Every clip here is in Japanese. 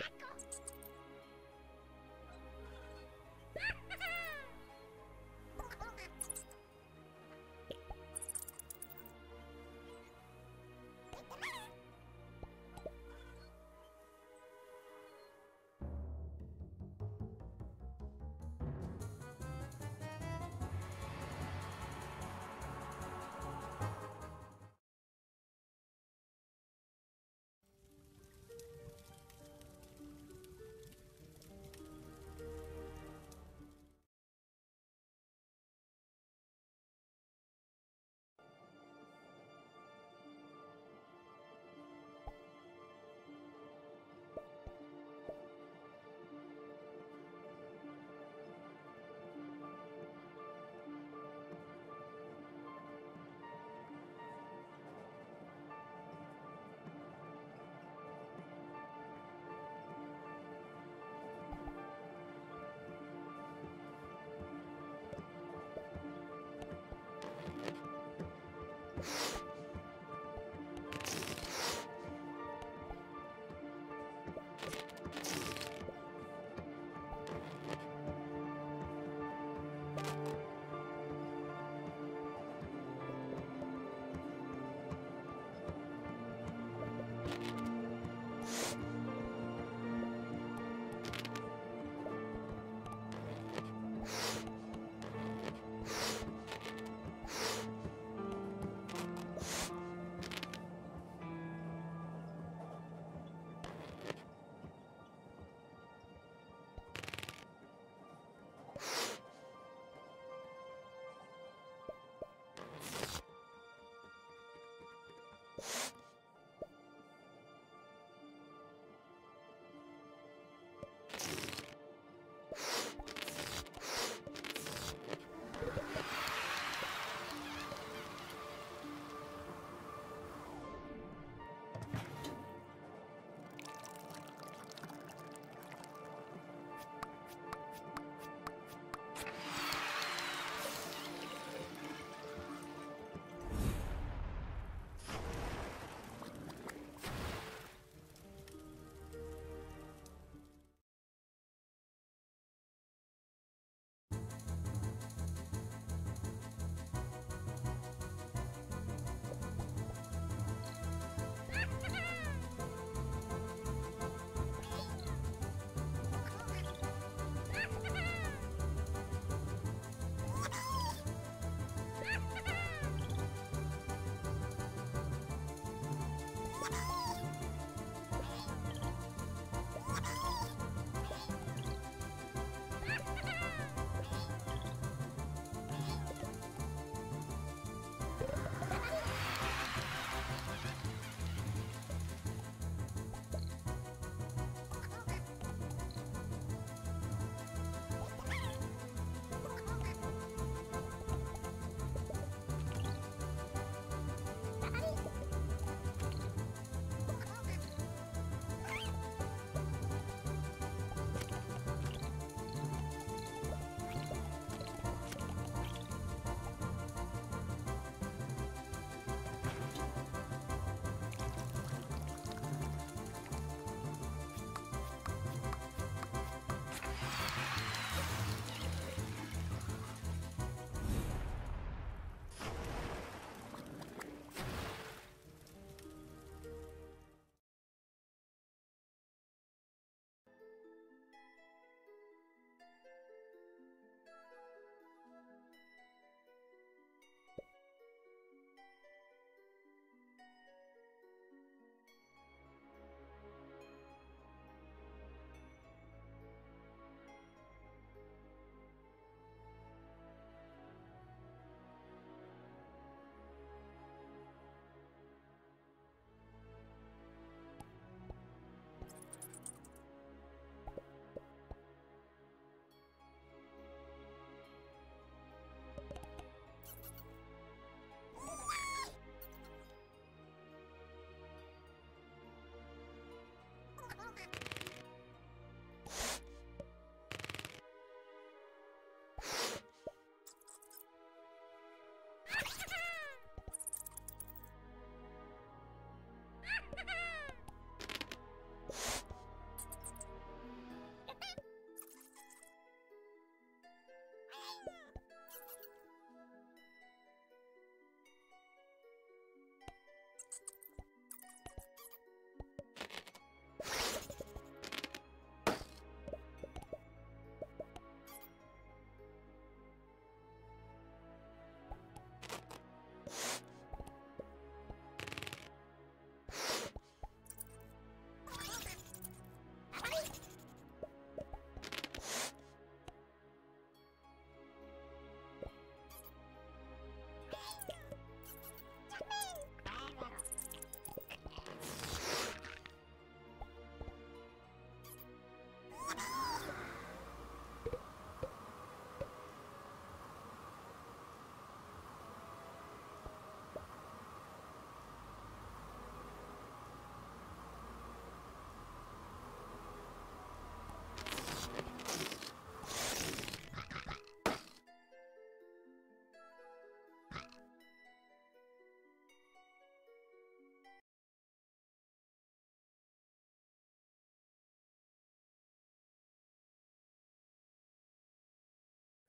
not going to...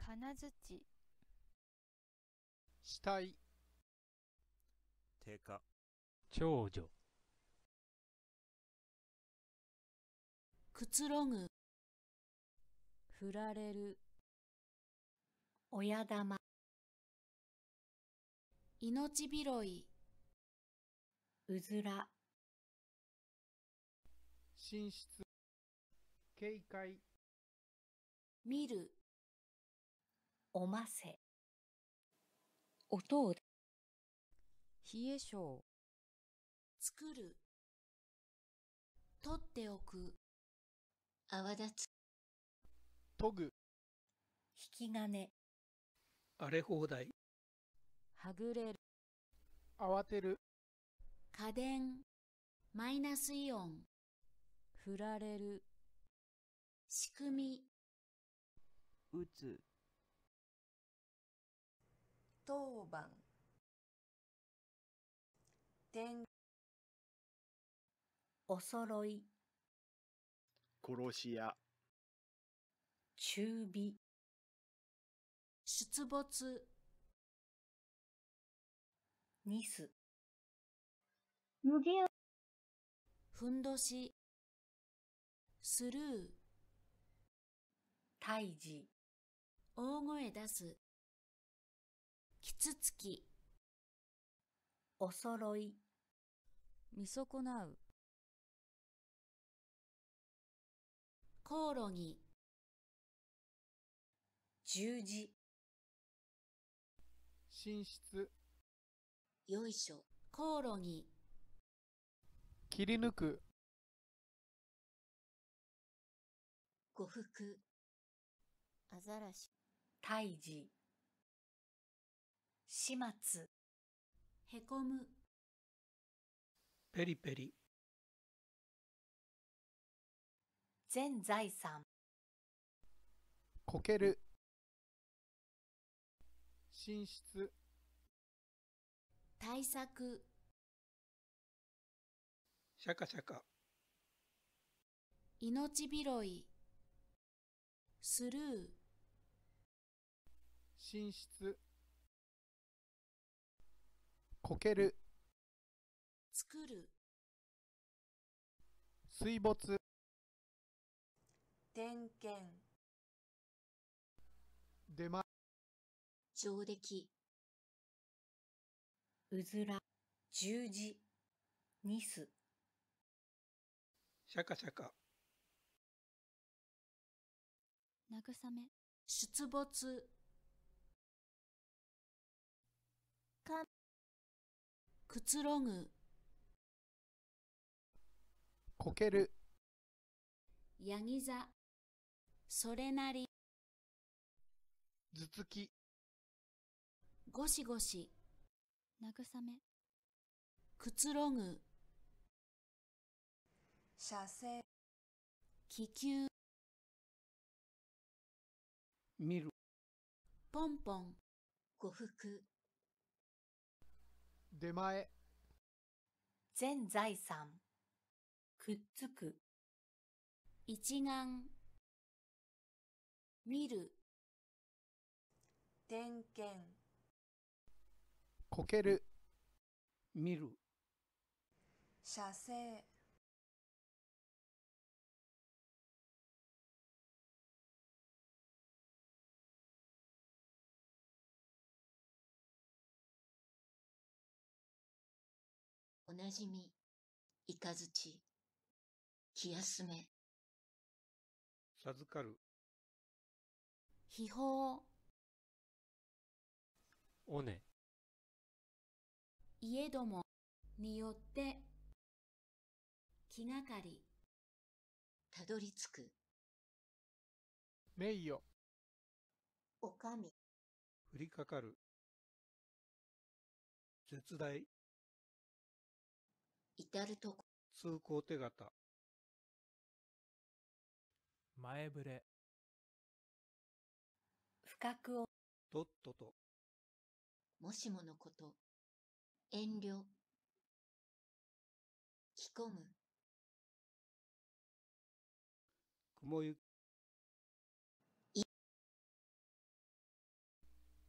金槌。死体。定価長女。くつろぐ。振られる。親玉。命拾い。うずら。寝室。警戒。見るおませ。音を。冷え性。作る。取っておく。泡立つ。研ぐ。引き金。荒れ放題。はぐれる。慌てる。家電。マイナスイオン。振られる。仕組み。打つ当番。天。お揃い。殺し屋。中火。出没。ニス。無限。ふんどし。スルー。胎児大声出すキツツキ。お揃い。見損なう。コオロギ十字。寝室。よいしょ。コオロギ切り抜く。呉服アザラシ。胎児始末。へこむ。ペリペリ。全財産。こける。寝室対策。シャカシャカ。命拾い。スルー。寝室こける。作る。水没。点検。出前上出来。うずら。十字。ニス。シャカシャカ。慰め出没くつろぐ。こける。ヤギ座それなり。頭突き。ゴシゴシ慰め。くつろぐ。射精。気球。見る。ポンポン。呉服出前。全財産。くっつく。一眼。見る。点検。こける。見る。射精おなじみイカズチ気休め。授かる。秘宝。尾根。家どもによって気がかり。たどり着く。名誉。おかみ降りかかる。絶大至るとこ通行手形。前触れ。不覚を。とっとと。もしものこと。遠慮。着込む。雲行き。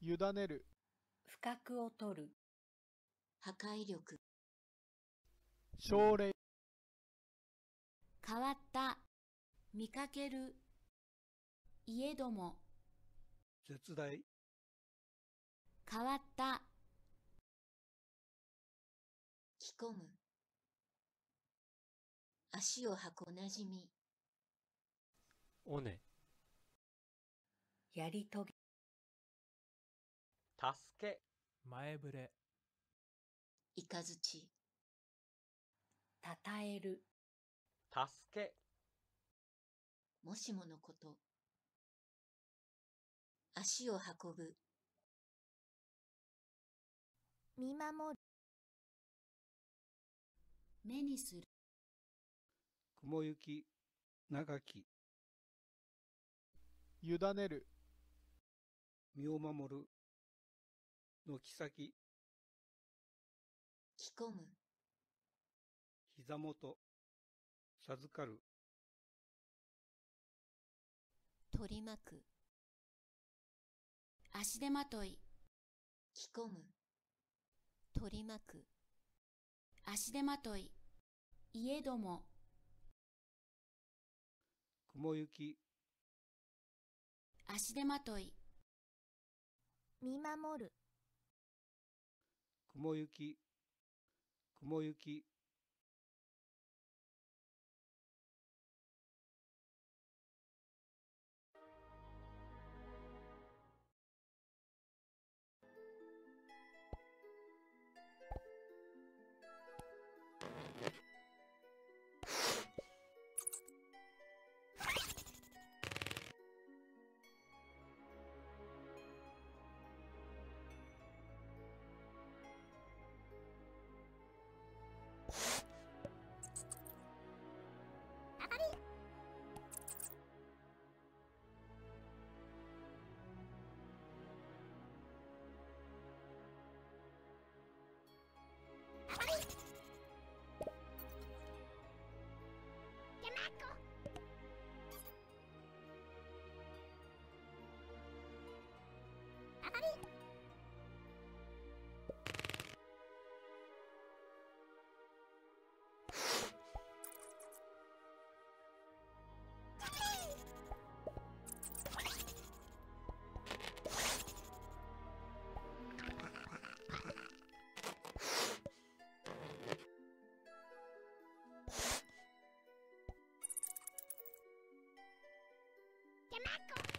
委ねる。不覚を取る。破壊力奨励変わった。見かける。いえども。絶大。変わった。着込む。足を履くおなじみ。尾根。やり遂げ。助け。前触れ。いかずちたたえる。助け。もしものこと。足を運ぶ。見守る。目にする。雲行き。長き。委ねる。身を守る。軒先着込む膝元授かる。取り巻く。足手まとい。着込む。取り巻く。足手まとい。いえども。雲行き。足手まとい。見守る。雲行き。雲行き chamaco.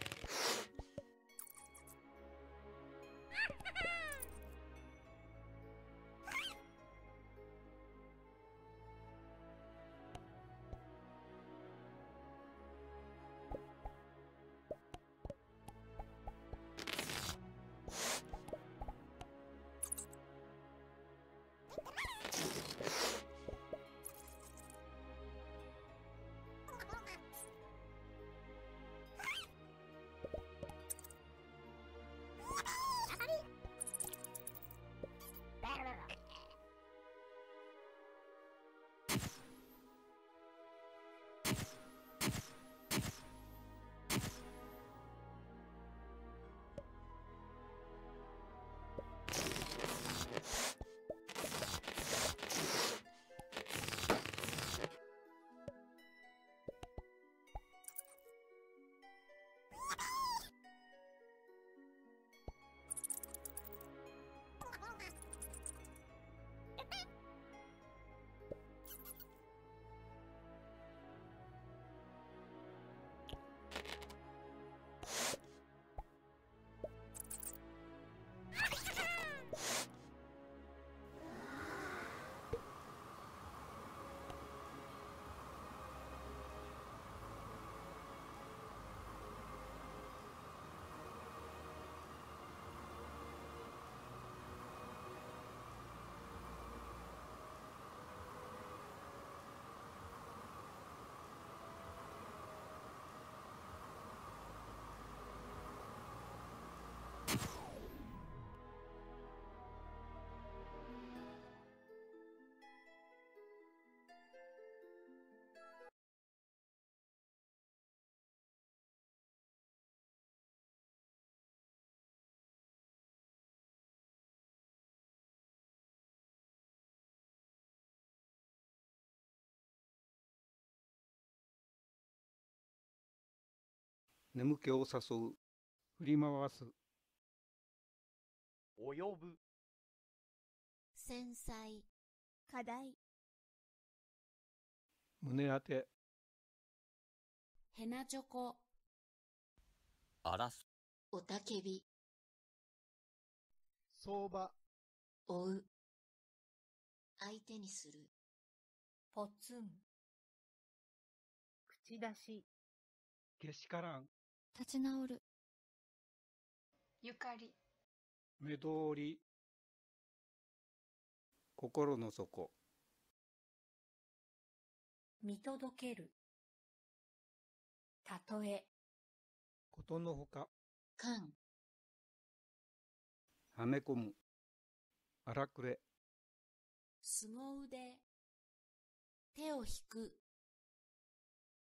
眠気を誘う。振り回す。及ぶ。繊細。課題。胸当て。ヘナチョコ。荒す。おたけび。相場。追う。相手にする。ポツン。口出し。けしからん。立ち直るゆかり目通り。心の底。見届けるたとえことのほか。缶はめ込む。荒くれ。凄腕手を引く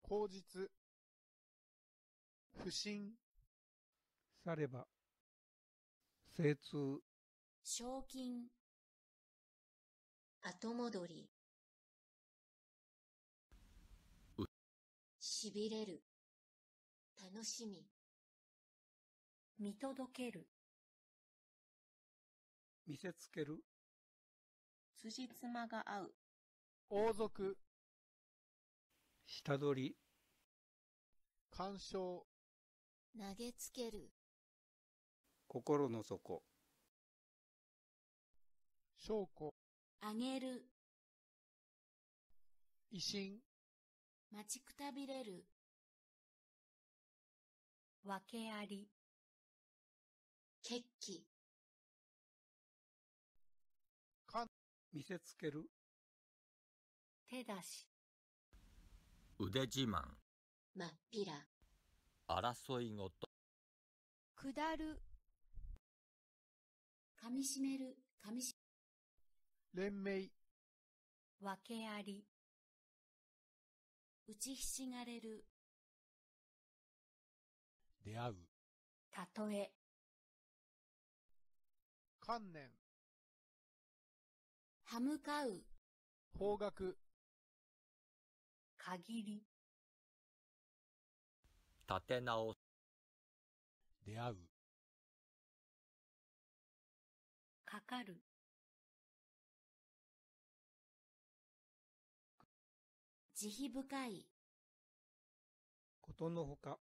口実不審されば。精通。賞金。後戻り。しびれる。楽しみ。見届ける。見せつける。辻褄が合う。王族。下取り。干渉投げつける。心の底。証拠。あげる。威信。待ちくたびれる。わけあり。決起見せつける。手出し。腕自慢。まっぴら争いごと下る。かみしめる。かみし連盟わけあり。打ちひしがれる。出会う。たとえ。観念。歯向かう。方角。限り立て直す。出会う。かかる。慈悲深い。ことのほか。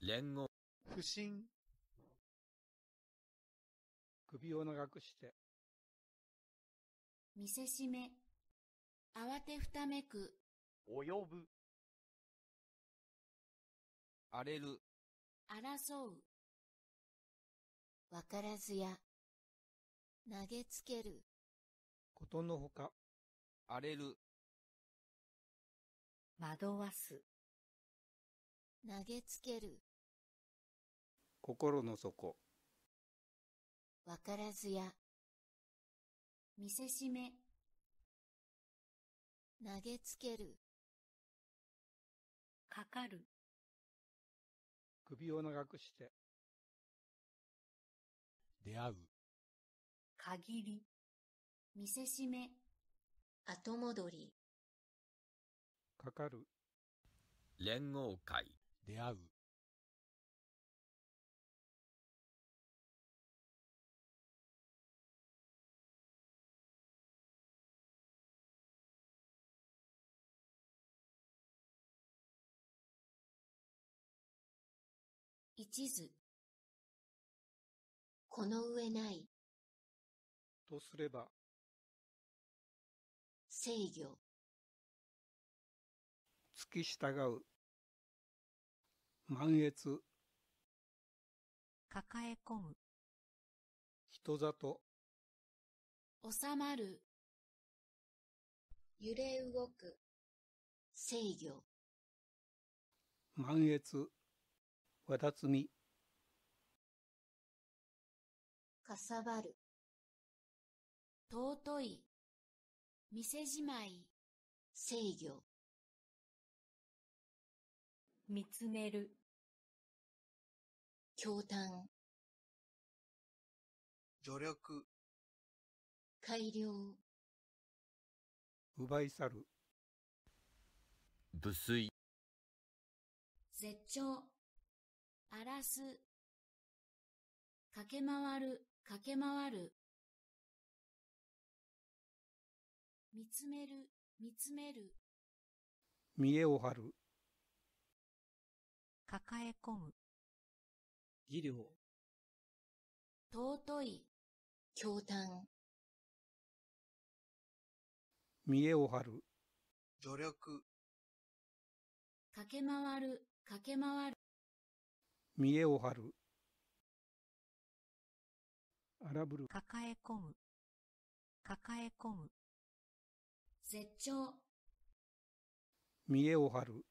連合。不審。首を長くして。見せしめ。慌てふためく。及ぶ荒れる。争う。わからずや。投げつける。ことのほか。荒れる。惑わす。投げつける。心の底。わからずや。見せしめ。投げつける。かかる首を長くして。出会う。限り。見せしめ。後戻り。かかる。連合会。出会う一途この上ないとすれば。制御付き従う。満越。抱え込む人里。収まる揺れ動く制御満越。わだつみ。かさばる。尊い。店じまい。制御。見つめる。驚嘆。助力。改良。奪い去る。無粋。絶頂、荒らす、駆け回る、駆け回る。見つめる、見つめる。見栄を張る。抱え込む。技量。尊い、驚嘆。見栄を張る。努力。駆け回る、駆け回る。見栄を張る。荒ぶる。抱え込む。抱え込む。絶頂。見栄を張る。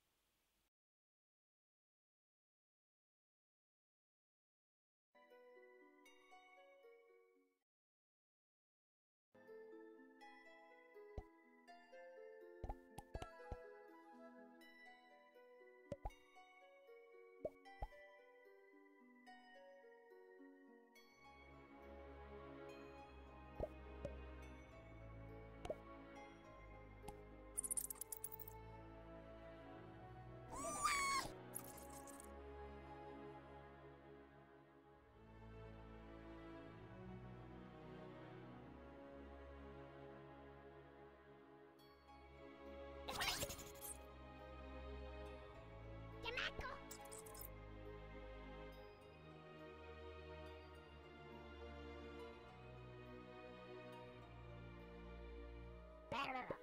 Yeah.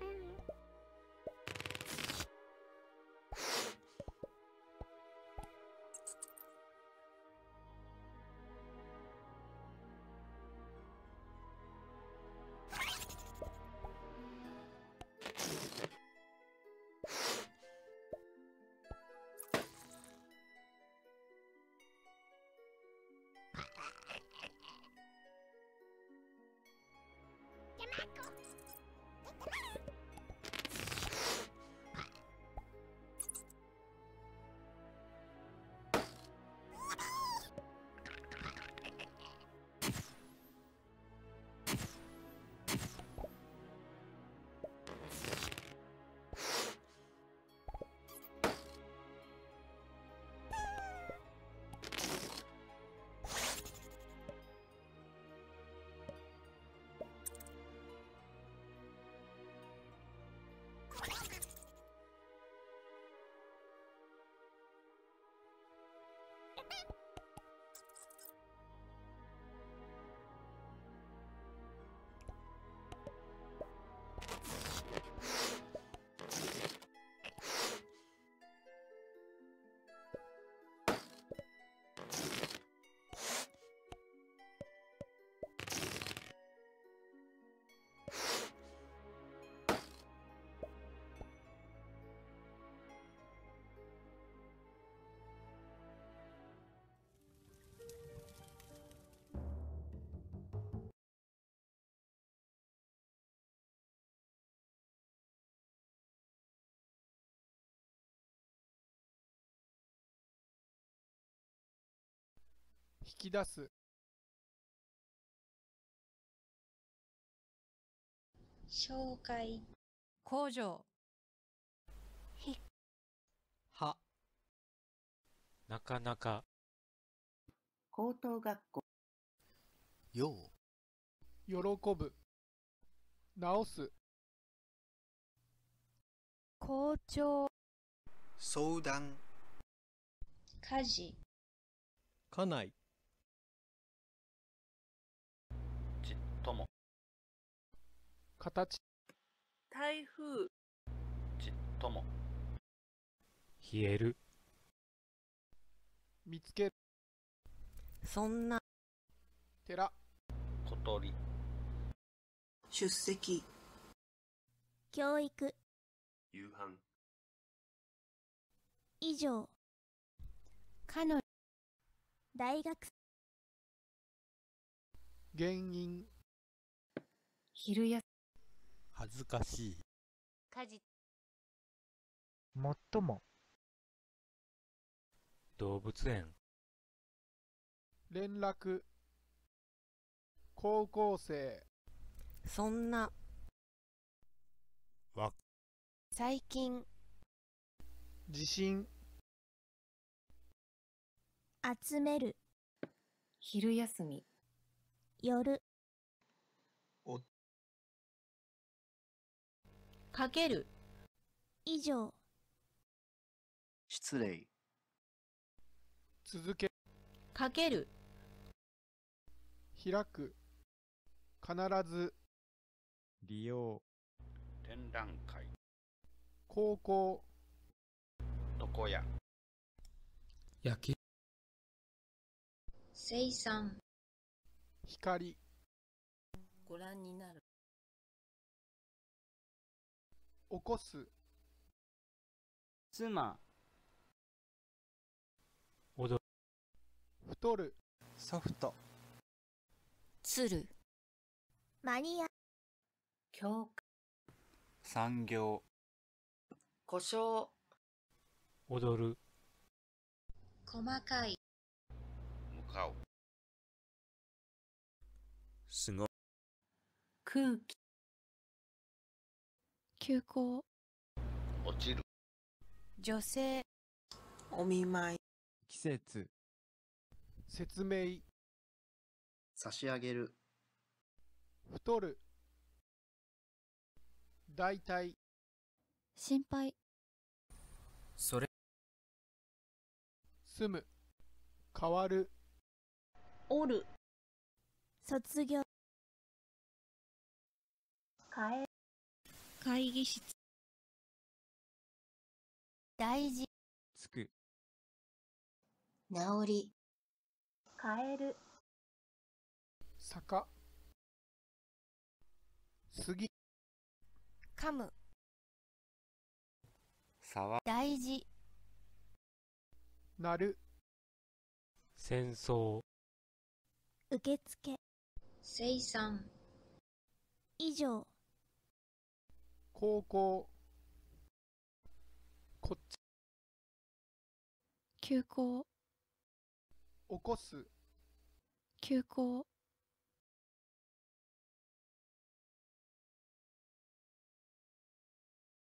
đâu đấy Michael. き出す。紹介。工場。は、なかなか、高等学校。よ喜ぶ。直す。校長。相談。家事。家内、ちっとも、形。台風。ちっとも、冷える、見つける。そんな。寺。小鳥、出席。教育。夕飯、以上。彼女。大学。原因昼休恥ずかしい、家事。最も。動物園、連絡。高校生。そんな。わ、最近。地震。集める。昼休み。夜かける。以上。失礼。続け。かける。開く。必ず。利用、展覧会、高校。床屋、焼き、生産。光。ご覧になる起こす。妻、踊太る。ソフト。つる。マニア。教科。産業。故障。踊る、細かい。向かう、すごい、空気休校。落ちる、女性。お見舞い。季節、説明。差し上げる。太る。大体。心配。それ、住む。変わる。おる。卒業。変え会議室。大事。つく、治り。変える。坂。杉噛む。沢大事。なる。戦争、受付。生産以上高校。こっち。休校。起こす。休校